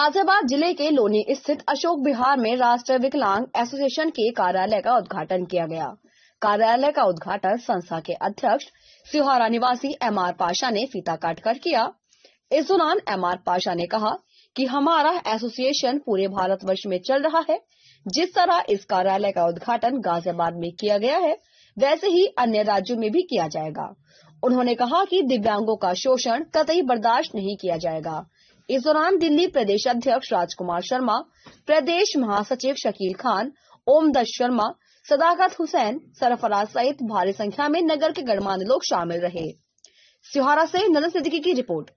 गाजियाबाद ज़िले के लोनी स्थित अशोक बिहार में राष्ट्रीय विकलांग एसोसिएशन के कार्यालय का उद्घाटन किया गया। कार्यालय का उद्घाटन संस्था के अध्यक्ष सिहारा निवासी एम आर पाशा ने फीता काटकर किया। इस दौरान एम आर पाशा ने कहा कि हमारा एसोसिएशन पूरे भारतवर्ष में चल रहा है। जिस तरह इस कार्यालय का उद्घाटन गाजियाबाद में किया गया है, वैसे ही अन्य राज्यों में भी किया जाएगा। उन्होंने कहा कि दिव्यांगों का शोषण कतई बर्दाश्त नहीं किया जाएगा। इस दौरान दिल्ली प्रदेश अध्यक्ष राजकुमार शर्मा, प्रदेश महासचिव शकील खान, ओम दश शर्मा, सदाकत हुसैन सरफराज सहित भारी संख्या में नगर के गणमान्य लोग शामिल रहे। सिहारा से नज़र सिद्दीकी की रिपोर्ट।